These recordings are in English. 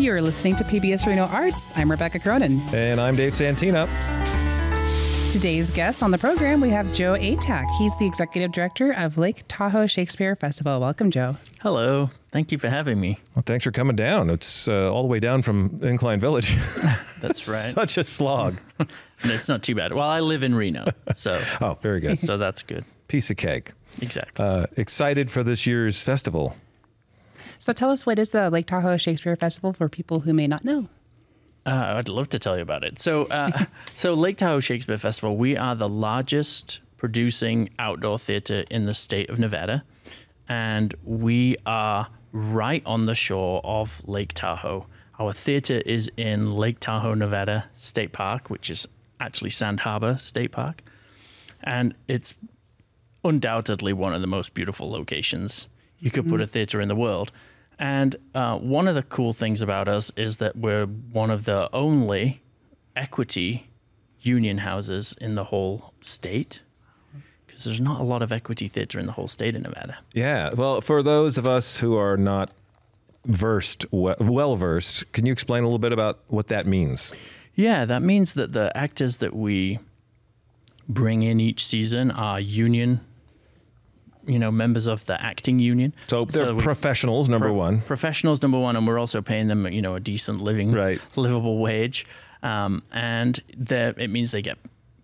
You're listening to PBS Reno Arts. I'm Rebecca Cronon. And I'm Dave Santina. Today's guest on the program, we have Joe Atack. He's the executive director of Lake Tahoe Shakespeare Festival. Welcome, Joe. Hello. Thank you for having me. Well, thanks for coming down. It's uh, all the way down from Incline Village. That's right. Such a slog. it's not too bad. Well, I live in Reno, so oh, very good. So that's good. Piece of cake. Exactly. Uh, excited for this year's festival. So tell us what is the Lake Tahoe Shakespeare Festival for people who may not know. Uh, I'd love to tell you about it. So, uh, so Lake Tahoe Shakespeare Festival, we are the largest producing outdoor theater in the state of Nevada, and we are right on the shore of Lake Tahoe. Our theater is in Lake Tahoe, Nevada State Park, which is actually Sand Harbor State Park, and it's undoubtedly one of the most beautiful locations you could put a theater in the world. And uh, one of the cool things about us is that we're one of the only equity union houses in the whole state because there's not a lot of equity theater in the whole state of Nevada. Yeah. Well, for those of us who are not versed, well versed, can you explain a little bit about what that means? Yeah, that means that the actors that we bring in each season are union you know members of the acting union. So they're so professionals, number pro- one. Professionals, number one, and we're also paying them, you know, a decent living, right. livable wage. Um, and it means they get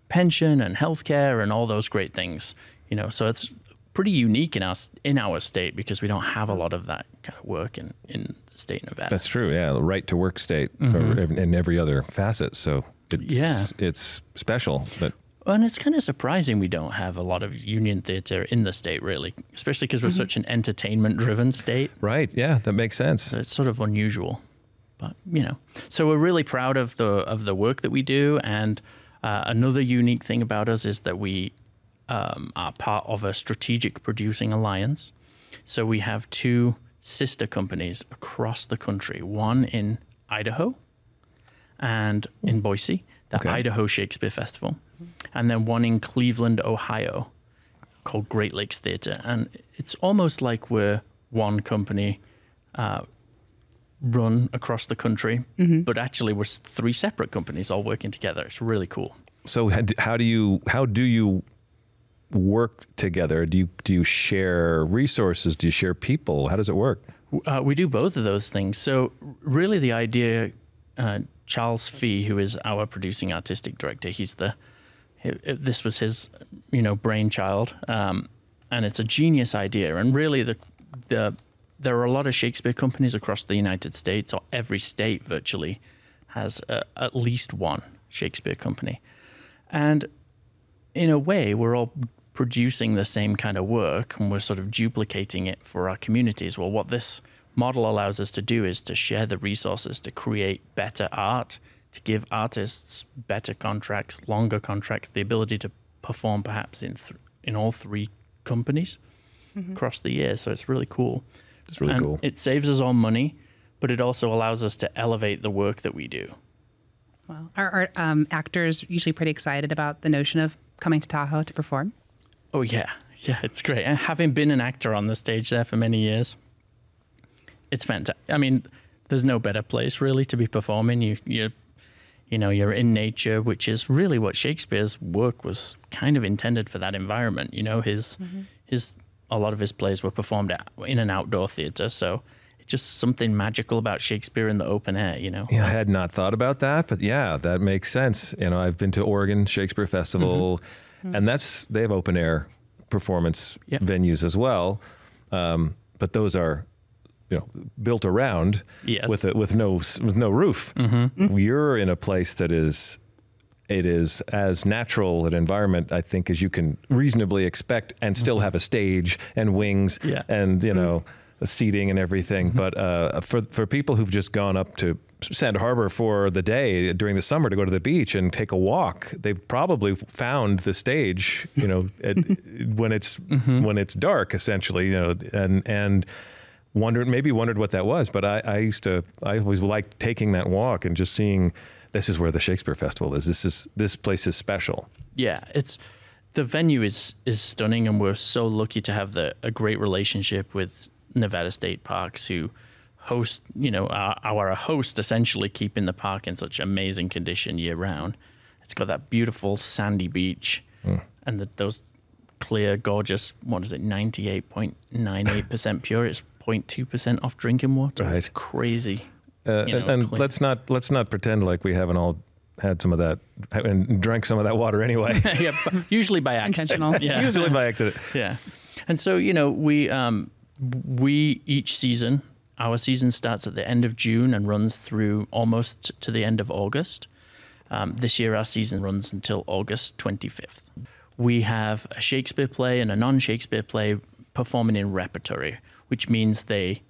pension and health care and all those great things. You know, so it's pretty unique in our in our state because we don't have a lot of that kind of work in in the state of Nevada. That's true. Yeah, the right to work state mm-hmm. for in every other facet. So it's yeah. it's special, but and it's kind of surprising we don't have a lot of union theater in the state, really, especially because we're mm-hmm. such an entertainment driven state. Right. Yeah, that makes sense. So it's sort of unusual, but you know. So we're really proud of the of the work that we do, and uh, another unique thing about us is that we um, are part of a strategic producing alliance. So we have two sister companies across the country. One in Idaho, and in Boise, the okay. Idaho Shakespeare Festival and then one in Cleveland, Ohio, called Great Lakes Theatre. And it's almost like we're one company uh, run across the country, mm-hmm. but actually we're three separate companies all working together. It's really cool. So how do you how do you work together? Do you do you share resources? Do you share people? How does it work? Uh, we do both of those things. So really, the idea. Uh, Charles Fee, who is our producing artistic director, he's the this was his, you know, brainchild, um, and it's a genius idea. And really, the the there are a lot of Shakespeare companies across the United States, or every state virtually has uh, at least one Shakespeare company, and in a way, we're all producing the same kind of work, and we're sort of duplicating it for our communities. Well, what this model allows us to do is to share the resources to create better art to give artists better contracts, longer contracts, the ability to perform perhaps in th- in all three companies mm-hmm. across the year. So it's really cool. It's really and cool. It saves us all money, but it also allows us to elevate the work that we do. Well, are, are um, actors usually pretty excited about the notion of coming to Tahoe to perform? Oh yeah, yeah, it's great. And having been an actor on the stage there for many years, it's fantastic. I mean, there's no better place really to be performing. You you you know you're in nature which is really what shakespeare's work was kind of intended for that environment you know his mm-hmm. his a lot of his plays were performed in an outdoor theater so it's just something magical about shakespeare in the open air you know yeah i had not thought about that but yeah that makes sense you know i've been to oregon shakespeare festival mm-hmm. and that's they have open air performance yep. venues as well um, but those are you know built around yes. with a, with no with no roof. Mm-hmm. You're in a place that is it is as natural an environment I think as you can reasonably expect, and still mm-hmm. have a stage and wings yeah. and you know mm-hmm. seating and everything. Mm-hmm. But uh, for for people who've just gone up to Sand Harbor for the day during the summer to go to the beach and take a walk, they've probably found the stage, you know, at, when it's mm-hmm. when it's dark, essentially, you know, and and wondered maybe wondered what that was. But I, I used to I always liked taking that walk and just seeing this is where the Shakespeare Festival is. This is this place is special. Yeah, it's the venue is is stunning, and we're so lucky to have the a great relationship with Nevada State Parks, who host, you know, our, our host essentially keeping the park in such amazing condition year round. It's got that beautiful sandy beach mm. and the, those clear, gorgeous, what is it, 98.98% pure. It's 0.2% off drinking water. Right. It's crazy. Uh, you know, and and let's not let's not pretend like we haven't all had some of that and drank some of that water anyway. yeah, usually by accident. Intentional. Yeah. Usually by accident. Yeah. And so, you know, we um, we each season, our season starts at the end of June and runs through almost to the end of August. Um, this year, our season runs until August 25th. We have a Shakespeare play and a non-Shakespeare play performing in repertory, which means they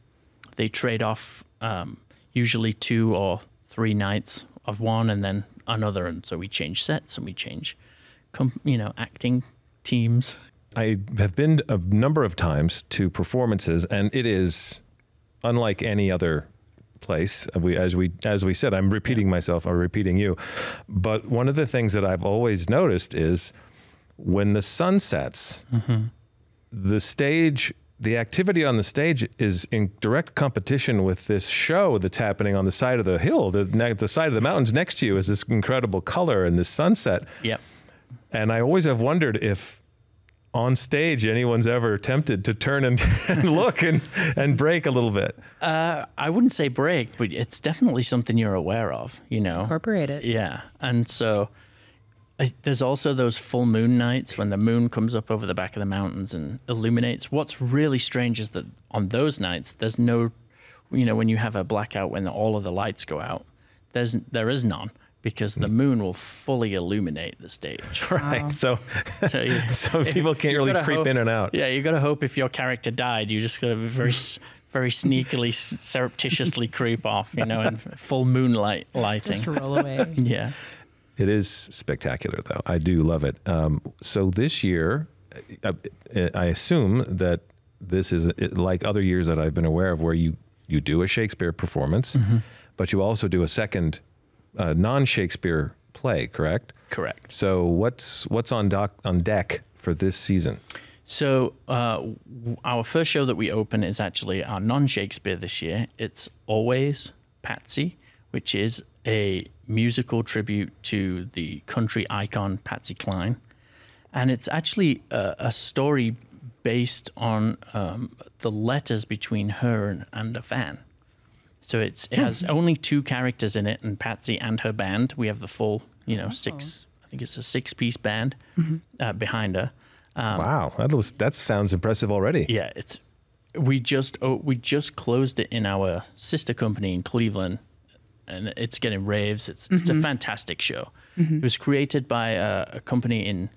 they trade off um, usually two or three nights of one and then another, and so we change sets and we change, com- you know, acting teams. I have been a number of times to performances, and it is unlike any other place. We, as we as we said, I'm repeating myself or repeating you, but one of the things that I've always noticed is when the sun sets, the stage. The activity on the stage is in direct competition with this show that's happening on the side of the hill. The, the side of the mountains next to you is this incredible color and this sunset. Yep. And I always have wondered if on stage anyone's ever tempted to turn and, and look and, and break a little bit. Uh, I wouldn't say break, but it's definitely something you're aware of, you know? Incorporate it. Yeah. And so I, there's also those full moon nights when the moon comes up over the back of the mountains and illuminates. What's really strange is that on those nights, there's no, you know, when you have a blackout when all of the lights go out, there's there is none because the hmm. moon will fully illuminate the stage. Right. So, So, you- so people can't you really creep hope- in and out. Yeah, you got to hope if your character died, you just got to very, very sneakily, surreptitiously creep off, you know, in full moonlight lighting. Just roll away. yeah. It is spectacular, though. I do love it. Um, so this year, uh, I assume that this is uh, like other years that I've been aware of, where you you do a Shakespeare performance, Mm-hmm. but you also do a second uh, non-Shakespeare play, correct? Correct. So what's what's on doc on deck for this season? So uh, our first show that we open is actually our non-Shakespeare this year. It's always Patsy, which is a musical tribute to the country icon Patsy Cline, and it's actually a, a story based on um, the letters between her and, and a fan. So it's it has only two characters in it, and Patsy and her band. We have the full, you know, six. I think it's a six-piece band uh, behind her. wow, that was, that sounds impressive already. Yeah, it's we just oh, we just closed it in our sister company in Cleveland, and it's getting raves. It's it's a fantastic show. It was created by a, a company in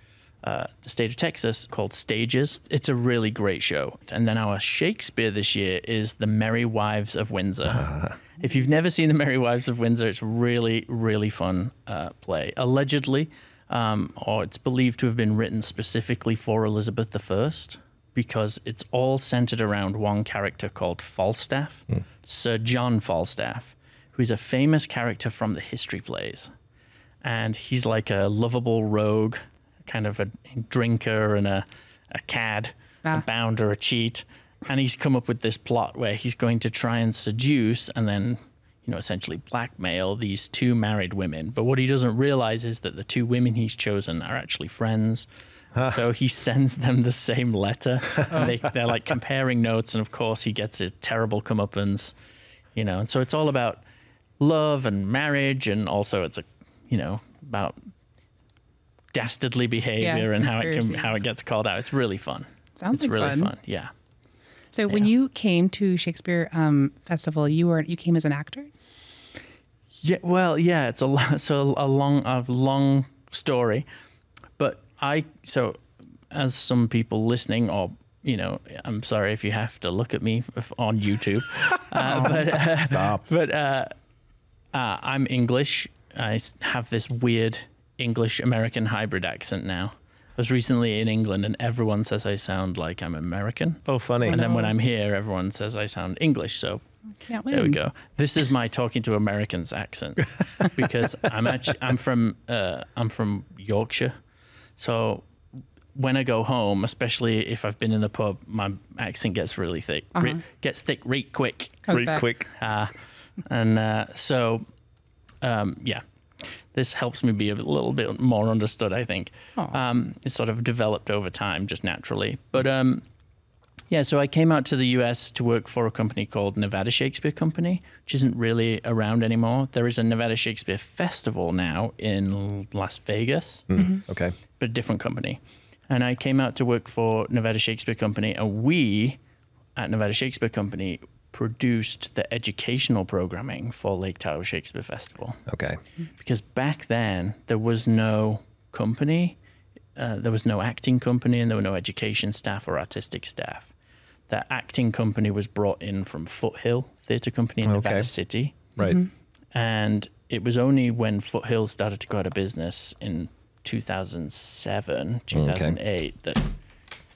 uh, the state of Texas called Stages. It's a really great show. And then our Shakespeare this year is The Merry Wives of Windsor. If you've never seen The Merry Wives of Windsor, it's really really fun uh, play. Allegedly. Um, or it's believed to have been written specifically for Elizabeth I because it's all centered around one character called Falstaff, Sir John Falstaff, who is a famous character from the history plays. And he's like a lovable rogue, kind of a drinker and a, a cad, Ah. a bounder, a cheat. And he's come up with this plot where he's going to try and seduce and then, you know, essentially blackmail these two married women. But what he doesn't realize is that the two women he's chosen are actually friends. So he sends them the same letter. and they, they're like comparing notes, and of course he gets a terrible comeuppance, you know. And so it's all about love and marriage, and also it's a, you know, about dastardly behavior and how it can how it gets called out. It's really fun. Sounds it's like really fun. fun. Yeah. So when you came to Shakespeare um, Festival, you were you came as an actor. Yeah, well, yeah, it's a so a long, a long story, but I so as some people listening, or you know, I'm sorry if you have to look at me on YouTube, uh, but uh, Stop. but uh, uh, I'm English. I have this weird English American hybrid accent now. I was recently in England, and everyone says I sound like I'm American. Oh, funny. And then when. I'm here, everyone says I sound English. So Can't there we go. This is my talking to Americans accent because I'm actually I'm from uh, I'm from Yorkshire, so when I go home, especially if I've been in the pub, my accent gets really thick, re- gets thick right quick. Comes Pretty back. quick. Uh, and uh, so, um, yeah, this helps me be a little bit more understood, I think. Aw. Um, it's sort of developed over time just naturally. But um, yeah, so I came out to the US to work for a company called Nevada Shakespeare Company, which isn't really around anymore. There is a Nevada Shakespeare Festival now in Las Vegas Mm, Okay. but a different company. And I came out to work for Nevada Shakespeare Company, and we at Nevada Shakespeare Company produced the educational programming for Lake Tahoe Shakespeare Festival. Okay. Because back then, there was no company, uh, there was no acting company, and there were no education staff or artistic staff. The acting company was brought in from Foothill Theatre Company in Okay. Nevada City. Right. And it was only when Foothill started to go out of business in 2007, 2008 that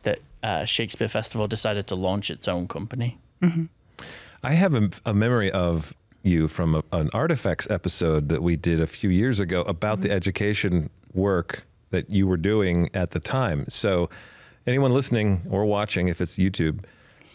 that uh, Shakespeare Festival decided to launch its own company. I have a, a memory of you from a, an Arteffects episode that we did a few years ago about the education work that you were doing at the time. So, anyone listening or watching, if it's YouTube,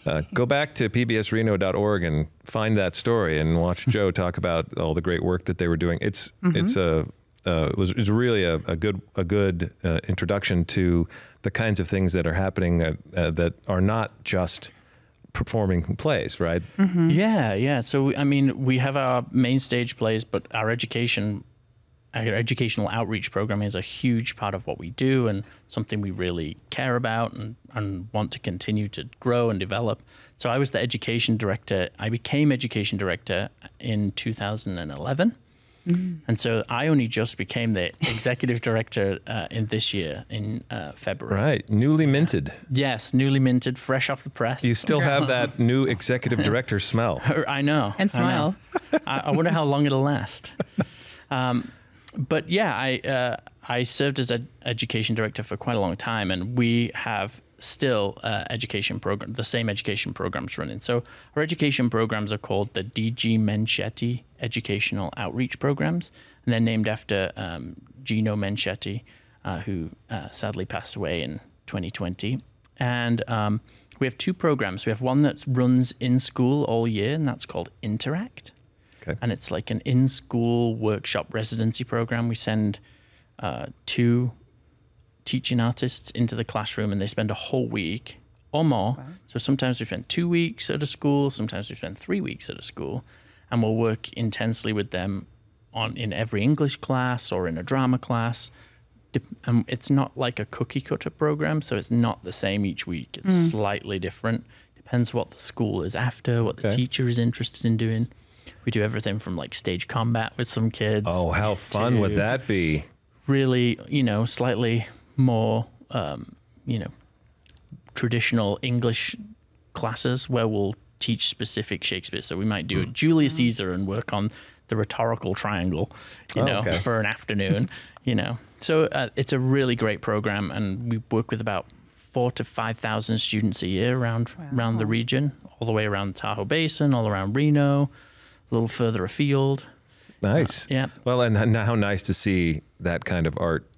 uh, go back to pbsreno.org and find that story and watch Joe talk about all the great work that they were doing. It's it's a uh, it was it's really a, a good a good uh, introduction to the kinds of things that are happening that, uh, that are not just performing plays, right? Mm-hmm. Yeah, yeah. So I mean, we have our main stage plays, but our education, our educational outreach program is a huge part of what we do and something we really care about and, and want to continue to grow and develop. So I was the education director. I became education director in 2011. And so I only just became the executive director uh, in this year in uh, February. Right, newly minted. Yes, newly minted, fresh off the press. You still have that new executive director smell. I know. And I know. smile. I, I wonder how long it'll last. Um, but yeah, I uh, I served as an education director for quite a long time, and we have still uh, education program, the same education programs running. So our education programs are called the DG Menchetti Educational Outreach Programs, and they're named after um, Gino Menchetti, uh, who uh, sadly passed away in 2020. And um, we have two programs. We have one that runs in school all year, and that's called Interact Okay. and it's like an in-school workshop residency program. We send uh, two teaching artists into the classroom, and they spend a whole week or more. So sometimes we spend two weeks at a school, sometimes we spend three weeks at a school, and we'll work intensely with them on in every English class or in a drama class. Dep- Um, it's not like a cookie cutter program, so it's not the same each week. It's slightly different. Depends what the school is after, what the Okay. teacher is interested in doing. We do everything from like stage combat with some kids. Oh, how fun would that be? Really, you know, slightly more, um, you know, traditional English classes where we'll teach specific Shakespeare. So we might do a Julius Caesar and work on the rhetorical triangle, you Oh, know, okay. for an afternoon, you know. So uh, it's a really great program, and we work with about four to five thousand students a year around around the region, all the way around Tahoe Basin, all around Reno, a little further afield. Nice. yeah. Well, and how nice to see that kind of art uh,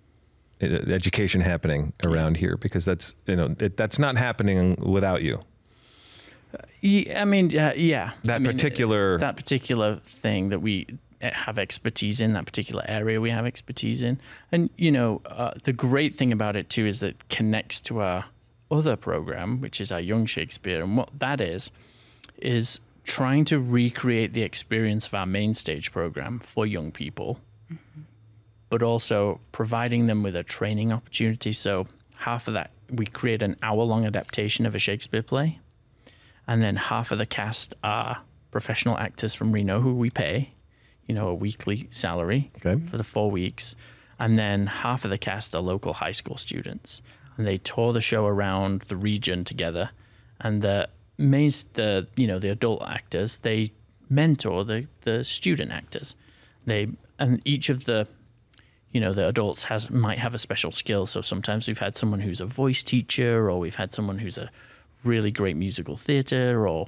education happening around here because that's you know it, that's not happening without you. Yeah, I mean, uh, yeah. That I mean, particular- that particular thing that we uh, have expertise in, that particular area we have expertise in, and you know, uh, the great thing about it too is that it connects to our other program, which is our Young Shakespeare, and what that is is trying to recreate the experience of our main stage program for young people, but also providing them with a training opportunity. So half of that we create an hour-long adaptation of a Shakespeare play and then half of the cast are professional actors from Reno who we pay, you know, a weekly salary Okay. for the four weeks, and then half of the cast are local high school students, and they tour the show around the region together, and the main, the you know, the adult actors they mentor the the student actors, they and each of the you know the adults has might have a special skill so sometimes we've had someone who's a voice teacher or we've had someone who's a really great musical theater or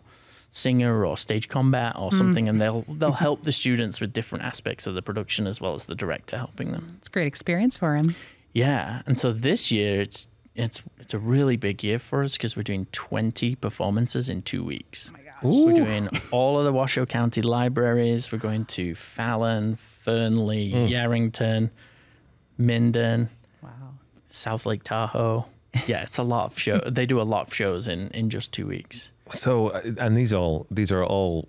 singer or stage combat or hmm. something and they'll they'll help the students with different aspects of the production as well as the director helping them It's a great experience for him. yeah and so this year it's it's it's a really big year for us because we're doing 20 performances in two weeks. Oh my gosh. We're doing all of the Washoe County libraries. We're going to Fallon, Fernley, hmm. Yerington, Minden, Wow. South Lake Tahoe. Yeah, it's a lot of show. They do a lot of shows in in just two weeks. So, uh, and these all these are all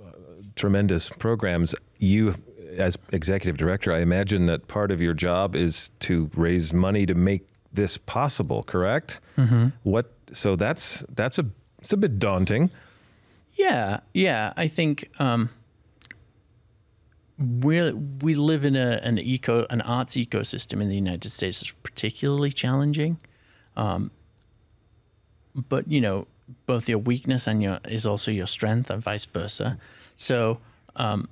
uh, tremendous programs. You, as executive director, I imagine that part of your job is to raise money to make this possible. Correct? Mm-hmm. What? So that's that's a it's a bit daunting. Yeah, yeah. I think um, we we live in a, an eco an arts ecosystem in the United States that's particularly challenging. Um, but you know, both your weakness and your is also your strength, and vice versa. So um,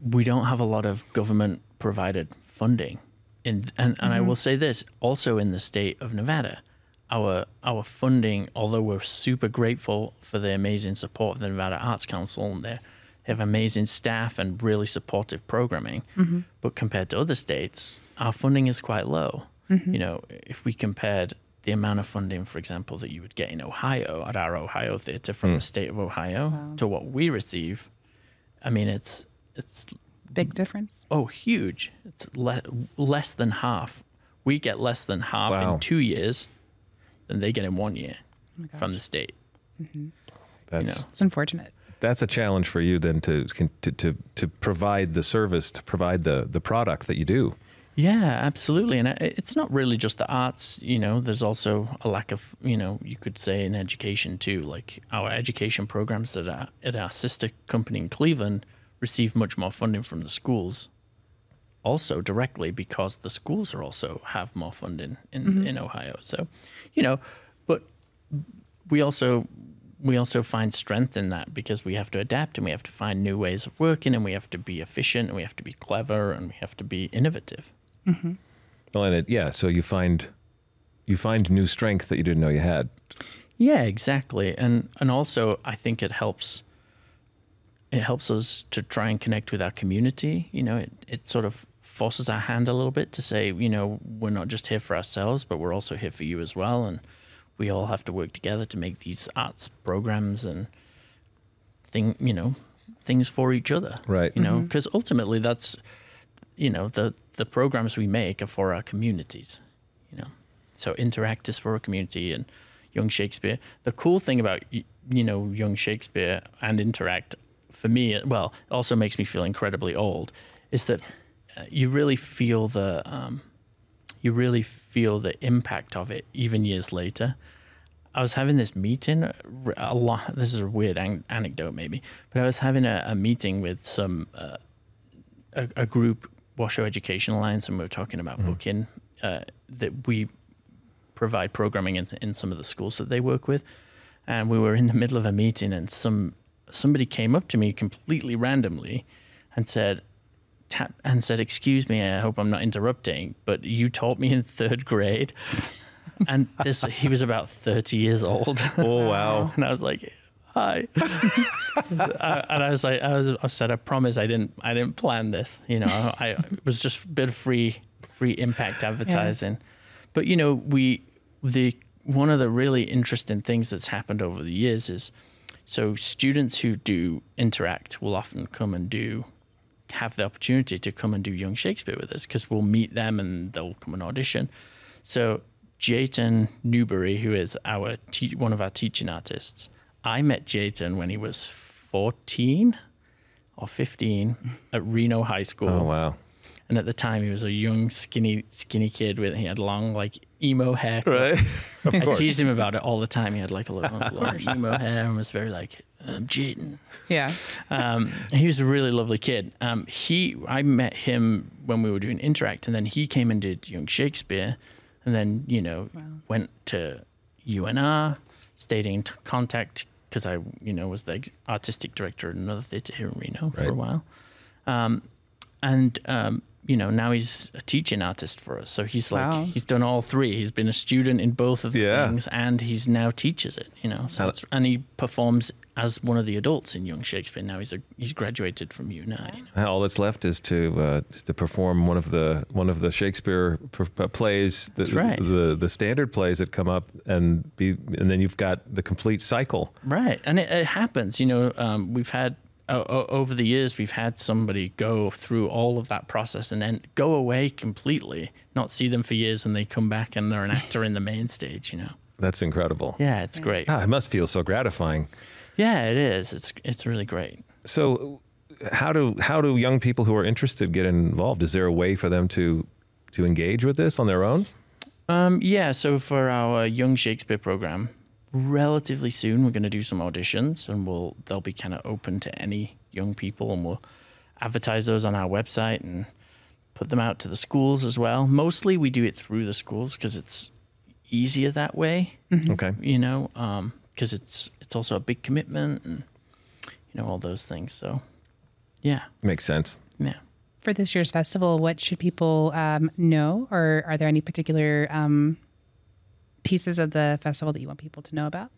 we don't have a lot of government provided funding. In, and, and I will say this also in the state of Nevada, our our funding, although we're super grateful for the amazing support of the Nevada Arts Council and their have amazing staff and really supportive programming, mm-hmm. but compared to other states, our funding is quite low. Mm-hmm. You know, if we compared the amount of funding, for example, that you would get in Ohio at our Ohio theater from the mm. state of Ohio to what we receive, I mean, it's it's Big difference. oh huge. It's le- less than half. We get less than half Wow. in two years than they get in one year Oh from the state. Mm-hmm. That's It's unfortunate. That's a challenge for you then to to to to provide the service, to provide the the product that you do. Yeah, absolutely. And uh, it's not really just the arts, you know, there's also a lack of, you know, you could say in education too. Like our education programs that are at our sister company in Cleveland receive much more funding from the schools also directly because the schools are also have more funding in, mm-hmm. in Ohio. So, you know, but we also we also find strength in that because we have to adapt and we have to find new ways of working and we have to be efficient and we have to be clever and we have to be innovative. Mm-hmm. Well, and it, yeah, so you find you find new strength that you didn't know you had. Yeah, exactly. And and also I think it helps it helps us to try and connect with our community. You know, it, it sort of forces our hand a little bit to say, you know, we're not just here for ourselves, but we're also here for you as well. And we all have to work together to make these arts programs and thing, you know, things for each other. Right. You know, because ultimately that's, you know, the the programs we make are for our communities. You know, so Interact is for a community and Young Shakespeare. The cool thing about you know Young Shakespeare and Interact for me, well, it also makes me feel incredibly old, is that uh, you really feel the um, you really feel the impact of it even years later. I was having this meeting a lot. This is a weird an- anecdote, maybe, but I was having a, a meeting with some uh, a, a group, Washoe Education Alliance, and we were talking about booking uh, that we provide programming in, in some of the schools that they work with. And we were in the middle of a meeting, and some somebody came up to me completely randomly and said, and said, "Excuse me, I hope I'm not interrupting, but you taught me in third grade." and this, he was about 30 years old. Oh wow. and I was like, "Hi," I- uh, and I was like, I, was, I said, "I promise, I didn't, I didn't plan this. You know, I it was just a bit of free, free impact advertising." But you know, we the one of the really interesting things that's happened over the years is so students who do interact will often come and do have the opportunity to come and do Young Shakespeare with us because we'll meet them and they'll come and audition. So Jayton Newberry, who is our te- one of our teaching artists, I met Jayton when he was 14 or 15 at Reno High School. Oh wow. And at the time, he was a young, skinny, skinny kid with he had long, like emo hair. Right. I teased him about it all the time. He had like a little, little emo hair and was very like, I'm Jayton. Yeah. Um, he was a really lovely kid. Um, he, I met him when we were doing Interact, and then he came and did Young Shakespeare, and then you know went to UNR, stayed in t- contact because I, you know, was the ex- artistic director at another theatre here in Reno for a while, um, and um, you know, now he's a teaching artist for us. So he's like, Wow. he's done all three. He's been a student in both of the Yeah. things, and he's now teaches it. You know, so How- it's, and he performs as one of the adults in Young Shakespeare. Now he's a he's graduated from UNI. You know? All that's left is to uh, is to perform one of the one of the Shakespeare pr- uh, plays, the, That's right. the the standard plays that come up, and be and then you've got the complete cycle. Right, and it, it happens. You know, um, we've had o- o- over the years we've had somebody go through all of that process and then go away completely, not see them for years, and they come back and they're an actor in the main stage. You know, That's incredible. yeah, it's great. Ah, it must feel so gratifying. Yeah, it is. It's it's really great. So, how do how do young people who are interested get involved? Is there a way for them to to engage with this on their own? Um, yeah, so for our Young Shakespeare program, relatively soon we're going to do some auditions, and we'll they'll be kind of open to any young people, and we'll advertise those on our website and put them out to the schools as well. Mostly we do it through the schools because it's easier that way, Okay. you know, because it's it's also a big commitment and you know all those things. So yeah, Makes sense. yeah. For this year's festival, what should people um, know, or are there any particular um, pieces of the festival that you want people to know about?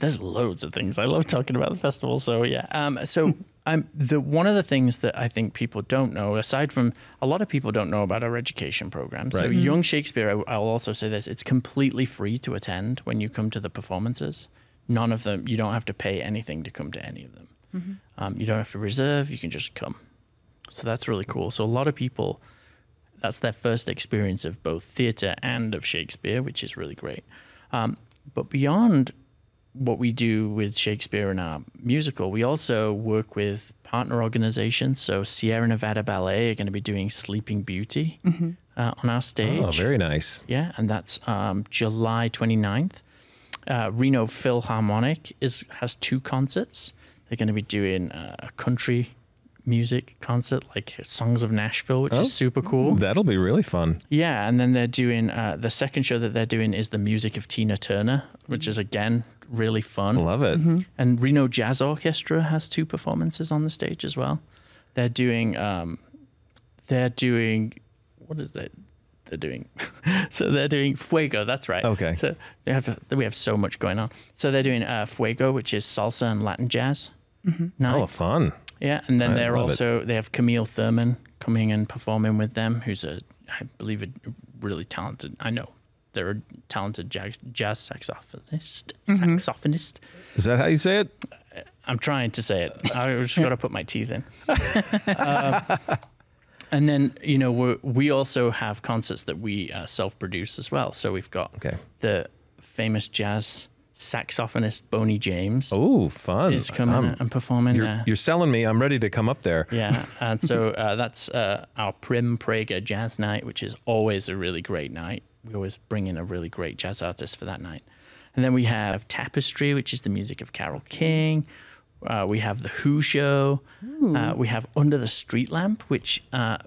there's loads of things. I love talking about the festival. So yeah. Um, so I'm the one of the things that I think people don't know, aside from a lot of people don't know about our education program. So Right. Young Shakespeare, I, I'll also say this: it's completely free to attend when you come to the performances. None of them. You don't have to pay anything to come to any of them. Um, you don't have to reserve. You can just come. So that's really cool. So a lot of people, that's their first experience of both theatre and of Shakespeare, which is really great. Um, but beyond what we do with Shakespeare in our musical, we also work with partner organizations. So Sierra Nevada Ballet are going to be doing Sleeping Beauty uh, on our stage. Oh, very nice. Yeah, and that's um, July 29th. Uh, Reno Philharmonic is has two concerts. They're going to be doing uh, a country music concert, like Songs of Nashville, which Oh. is super cool. That'll be really fun. Yeah, and then they're doing uh, the second show that they're doing is the music of Tina Turner, which is again really fun. Love it. And Reno Jazz Orchestra has two performances on the stage as well. They're doing, um, they're doing, what is that? They're doing, so they're doing Fuego. That's right. Okay. So they have we have so much going on. So they're doing uh, Fuego, which is salsa and Latin jazz. night. Oh, fun. Yeah, and then I they're love it. also they have Camille Thurman coming and performing with them, who's a I believe a really talented. I know they're a talented jazz, jazz saxophonist. Saxophonist. Is that how you say it? I'm trying to say it. I just got to put my teeth in. Um, and then you know we we also have concerts that we uh, self-produce as well. So we've got Okay. the famous jazz saxophonist Boney James Oh, fun. is coming I'm- and performing. you're, uh, you're selling me. I'm ready to come up there. Yeah, and so uh, that's uh, our Prim Prager Jazz Night, which is always a really great night. We always bring in a really great jazz artist for that night. And then we have Tapestry, which is the music of Carole King. Uh, we have The Who Show. Uh, we have Under the Street Lamp, which uh,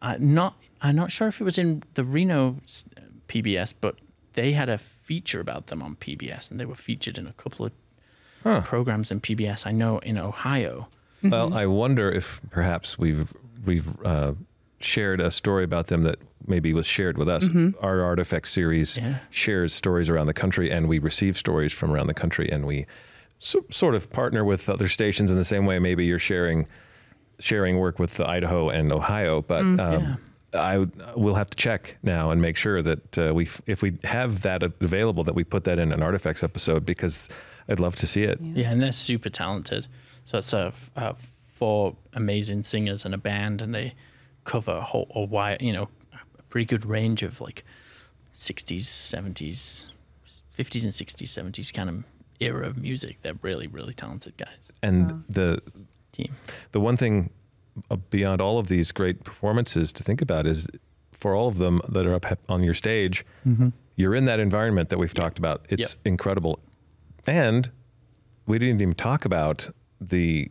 uh, not I'm not sure if it was in the Reno PBS, but they had a feature about them on PBS, and they were featured in a couple of Huh. programs in PBS. I know in Ohio. Well, I wonder if perhaps we've we've uh, shared a story about them that maybe was shared with us. Our Arteffect series Yeah. shares stories around the country, and we receive stories from around the country, and we so, sort of partner with other stations in the same way. Maybe you're sharing sharing work with the Idaho and Ohio, but. um, I we'll have to check now and make sure that uh, we, if we have that available, that we put that in an Arteffects episode because I'd love to see it. Yeah, and they're super talented. So it's uh, f- uh, four amazing singers and a band, and they cover a whole a wide, you know, a pretty good range of like 60s, 70s, 50s and 60s, 70s kind of era of music. They're really, really talented guys. And the Team. the one thing beyond all of these great performances to think about is for all of them that are up on your stage, you're in that environment that we've talked about. It's incredible, and we didn't even talk about the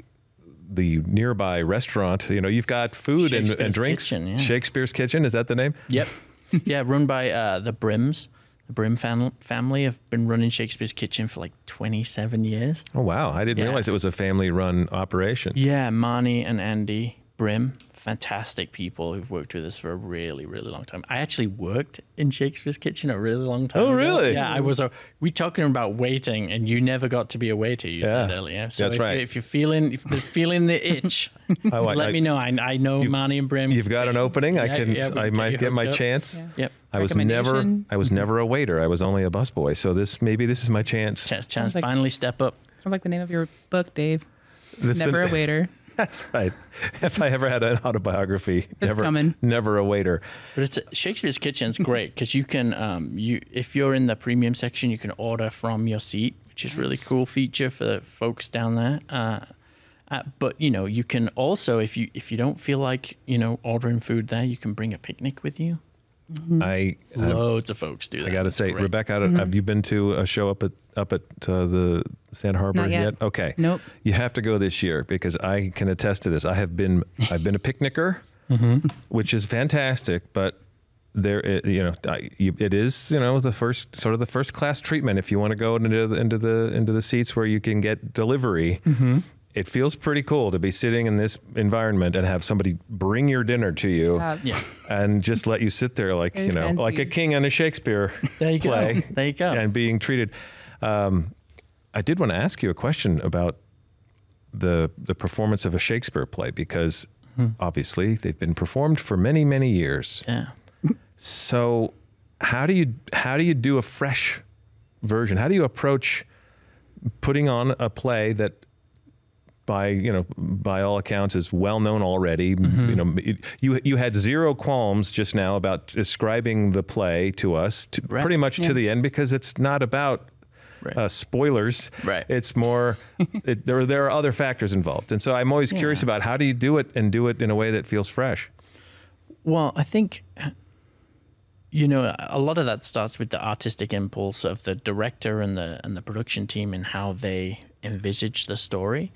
the nearby restaurant. You know, you've got food and, and Shakespeare's drinks. Kitchen, yeah. Shakespeare's Kitchen is that the name? Yep. yeah, run by uh, the Brims. The Brim fam- family have been running Shakespeare's Kitchen for like 27 years. Oh wow, I didn't Yeah. realize it was a family-run operation. Yeah, Marnie and Andy Brim, fantastic people who've worked with us for a really, really long time. I actually worked in Shakespeare's Kitchen a really long time. Oh, ago. really? Yeah, I was. A, we talking about waiting, and you never got to be a waiter. You said Yeah, earlier. So that's if, right. If you're feeling, if you're feeling the itch, I, I- let me know. I, I know Marnie and Brim. You've got an opening. I can. yeah, I might get my up. chance. Yeah. Yep. I was never. I was never a waiter. I was only a busboy. So this maybe this is my chance. Chance, chance like- finally step up. Sounds like the name of your book, Dave. This is- Never a waiter. That's right. If I ever had an autobiography, never, coming. never a waiter. But it's Shakespeare's Kitchen's great because you can, um, you if you're in the premium section, you can order from your seat, which is really cool feature for the folks down there. Uh, uh, but you know, you can also if you if you don't feel like you know ordering food there, you can bring a picnic with you. Mm-hmm. I. I Loads of folks do that. I got to say, great. Rebecca, mm-hmm. have you been to a show up at up at uh, the Sand Harbor Not yet. Okay. Nope. You have to go this year because I can attest to this. I have been I've been a picnicker, mm-hmm. which is fantastic, but there it, you know I, you, it is you know the first sort of the first class treatment if you want to go into the, into the into the seats where you can get delivery. It feels pretty cool to be sitting in this environment and have somebody bring your dinner to you Uh, Yeah, and just let you sit there like Very you know like a king on a Shakespeare there you play go. There you go. and being treated. Um, I did want to ask you a question about the the performance of a Shakespeare play because Hmm. obviously they've been performed for many many years. yeah. So how do you how do you do a fresh version? How do you approach putting on a play that by you know by all accounts is well known already Mm-hmm. you know it- you you had zero qualms just now about describing the play to us to, Right. pretty much to the end because it's not about Right. uh, spoilers Right. it's more it, there there are other factors involved and so I'm always curious about how do you do it and do it in a way that feels fresh Well, I think you know a lot of that starts with the artistic impulse of the director and the and the production team and how they envisage the story.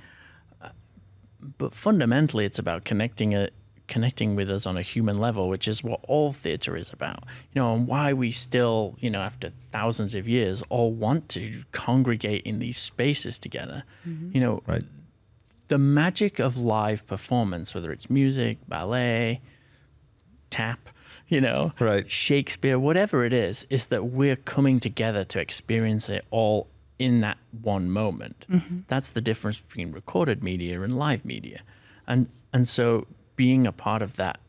But fundamentally, it's about connecting it, connecting with us on a human level, which is what all theater is about. You know, and why we still, you know, after thousands of years, all want to congregate in these spaces together. Mm-hmm. You know, right the magic of live performance, whether it's music, ballet, tap, you know, Right. Shakespeare, whatever it is, is that we're coming together to experience it all in that one moment. Mm-hmm. That's the difference between recorded media and live media. And and so being a part of that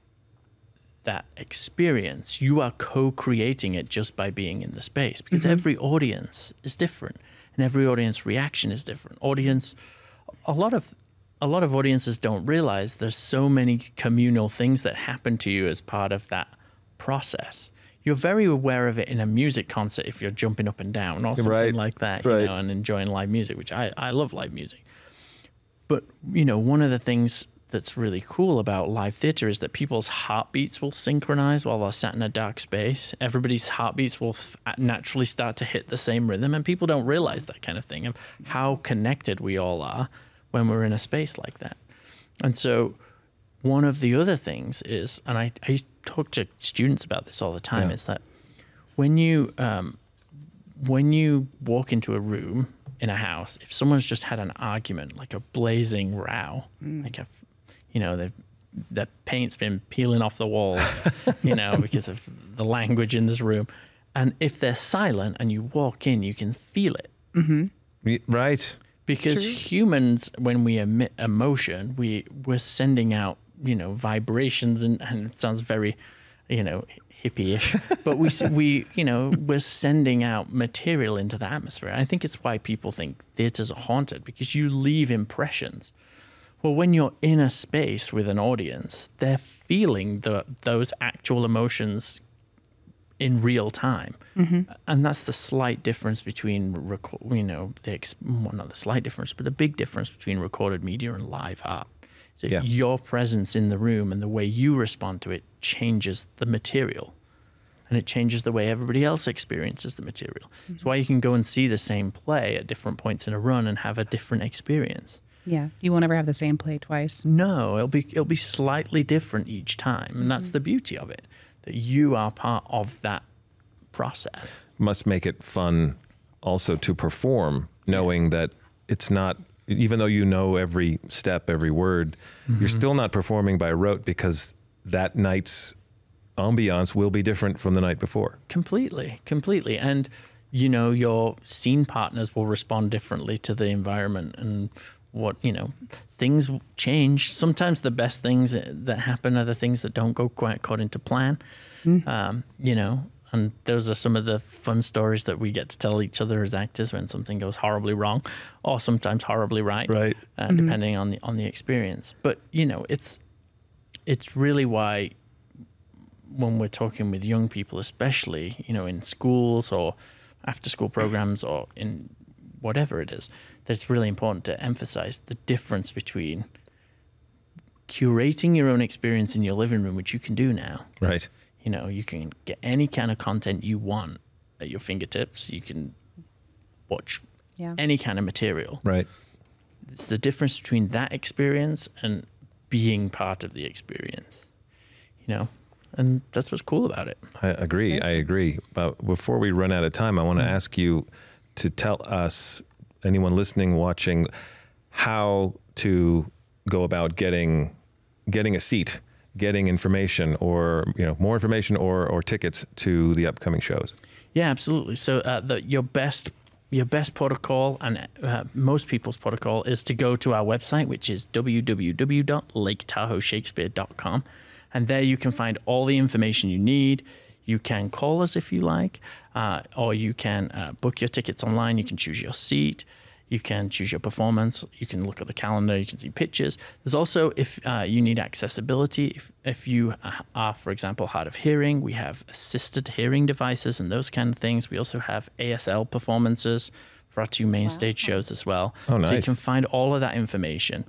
that experience, you are co-creating it just by being in the space because mm-hmm. every audience is different and every audience reaction is different. Audience a lot of a lot of audiences don't realize there's so many communal things that happen to you as part of that process. You're very aware of it in a music concert if you're jumping up and down or something Right. like that, Right. know, and enjoying live music, which I, I love live music. But you know, one of the things that's really cool about live theater is that people's heartbeats will synchronize while they're sat in a dark space. Everybody's heartbeats will f- uh, naturally start to hit the same rhythm, and people don't realize that kind of thing of how connected we all are when we're in a space like that. And so, one of the other things is, and I, I talk to students about this all the time, Yeah. is that when you um, when you walk into a room in a house, if someone's just had an argument, like a blazing row, like a, you know, the the paint's been peeling off the walls, you know, because of the language in this room, and if they're silent and you walk in, you can feel it. Y- right. Because humans when we emit emotion we we're sending out you know vibrations and, and it sounds very you know hippie-ish but we we you know we're sending out material into the atmosphere i think it's why people think theaters are haunted because you leave impressions well when you're in a space with an audience they're feeling the those actual emotions in real time. Mm-hmm. And that's the slight difference between, reco- you know, the well, not the slight difference, but the big difference between recorded media and live art. So Yeah. your presence in the room and the way you respond to it changes the material. And it changes the way everybody else experiences the material. It's mm-hmm. why you can go and see the same play at different points in a run and have a different experience. Yeah. You won't ever have the same play twice. No, it'll be it'll be slightly different each time, and that's mm-hmm. the beauty of it. That you are part of that process. must make it fun also to perform knowing that it's not even though you know every step, every word, you're still not performing by rote because that night's ambiance will be different from the night before. Completely, completely. And, you know, your scene partners will respond differently to the environment and what, you know, things change. Sometimes the best things that happen are the things that don't go quite according to plan. Um, you know, and those are some of the fun stories that we get to tell each other as actors when something goes horribly wrong or sometimes horribly right. Right. Uh, depending on the on the experience. But, you know, it's it's really why when we're talking with young people, especially you know in schools or after school programs or in whatever it is, that it's really important to emphasize the difference between curating your own experience in your living room, which you can do now. Right. You know, you can get any kind of content you want at your fingertips. You can watch Yeah. any kind of material. Right. It's the difference between that experience and being part of the experience. You know, and that's what's cool about it. I agree. I agree. But before we run out of time, I want to mm. ask you to tell us, anyone listening, watching, how to go about getting getting a seat, getting information, or you know more information or or tickets to the upcoming shows. Yeah, absolutely. So uh, the, your best your best protocol and uh, most people's protocol is to go to our website, which is www.laketahoeshakespeare.com, and there you can find all the information you need. You can call us if you like, uh, or you can uh, book your tickets online. You can choose your seat. You can choose your performance. You can look at the calendar. You can see pictures. There's also, if uh, you need accessibility, if, if you are, for example, hard of hearing, we have assisted hearing devices and those kind of things. We also have ASL performances for our two main stage shows as well. Oh, nice. So you can find all of that information.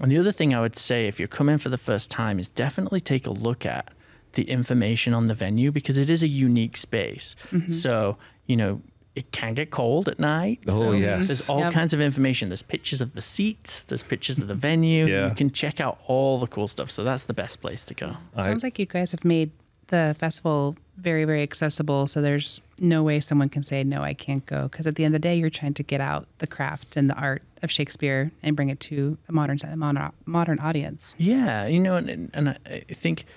And the other thing I would say, if you're coming for the first time, is definitely take a look at the information on the venue because it is a unique space. So, you know, it can get cold at night. Oh, so yes. There's all Yep. kinds of information. There's pictures of the seats, there's pictures of the venue. Yeah. You can check out all the cool stuff. So that's the best place to go. I- Sounds like you guys have made the festival very, very accessible. So there's no way someone can say, no, I can't go. Because at the end of the day, you're trying to get out the craft and the art of Shakespeare and bring it to a modern, a modern, modern audience. Yeah, you know, and, and I I think, th-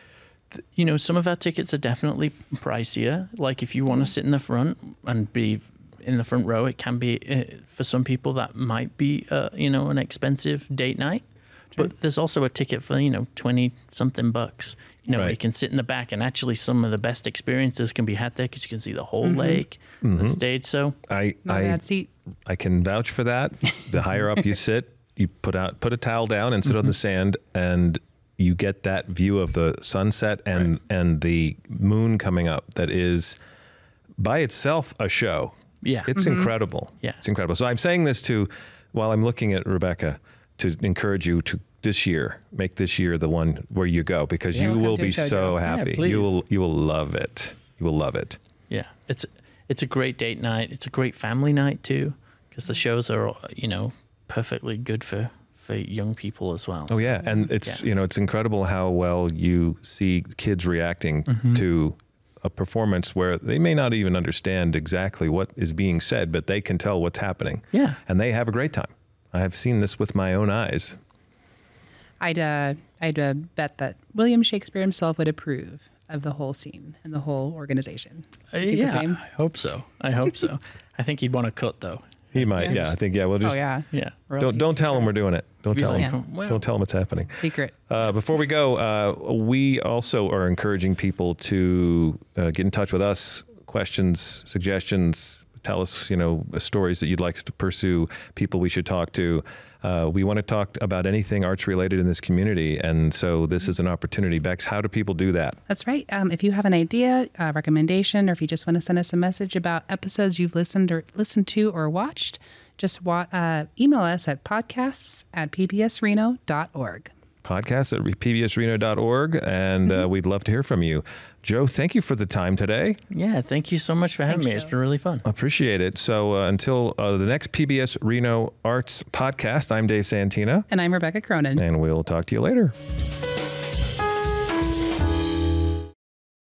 you know, some of our tickets are definitely pricier. Like if you want to sit in the front and be in the front row, it can be uh, for some people that might be, uh, you know, an expensive date night. But there's also a ticket for you know twenty something bucks. You know, Right. you can sit in the back, and actually some of the best experiences can be had there because you can see the whole lake, the stage. So I Not a I bad seat. I can vouch for that. The higher up you sit, you put out put a towel down and sit on the sand and you get that view of the sunset and and the moon coming up that is by itself a show. yeah, It's mm-hmm. incredible. Yeah. It's incredible. So I'm saying this to while I'm looking at Rebecca to encourage you to this year make this year the one where you go because Yeah, you we'll come will to a be so Joe. Yeah, happy. please. you will you will love it. You will love it. Yeah, it's it's a great date night. It's a great family night too, because the shows are you know perfectly good for for young people as well. Oh yeah, and it's Yeah. you know it's incredible how well you see kids reacting Mm-hmm. to a performance where they may not even understand exactly what is being said, but they can tell what's happening. Yeah. and they have a great time. I have seen this with my own eyes. I'd, uh, I'd uh, bet that William Shakespeare himself would approve of the whole scene and the whole organization. Uh, yeah. I hope so. I hope so. I think he'd want to cut though. He might, yeah. Yeah. I think, yeah. We'll just oh, yeah. Yeah. don't don't tell him we're doing it. Don't Be tell like, him. well- Don't tell him it's happening. Secret. Uh, before we go, uh, we also are encouraging people to uh, get in touch with us. Questions, suggestions. Tell us, you know, stories that you'd like to pursue. People we should talk to. Uh, we want to talk about anything arts related in this community, and so this is an opportunity. Bex, how do people do that? That's right. Um, if you have an idea, a recommendation, or if you just want to send us a message about episodes you've listened or listened to or watched, just wa- uh, email us at podcasts at pbsreno.org. Podcast at pbsreno.org, and uh, we'd love to hear from you. Joe, thank you for the time today. Yeah. Thank you so much for having Thanks, me. It's been really fun. Appreciate it. So uh, until uh, the next PBS Reno Arts podcast, I'm Dave Santina, And I'm Rebecca Cronon. and we'll talk to you later.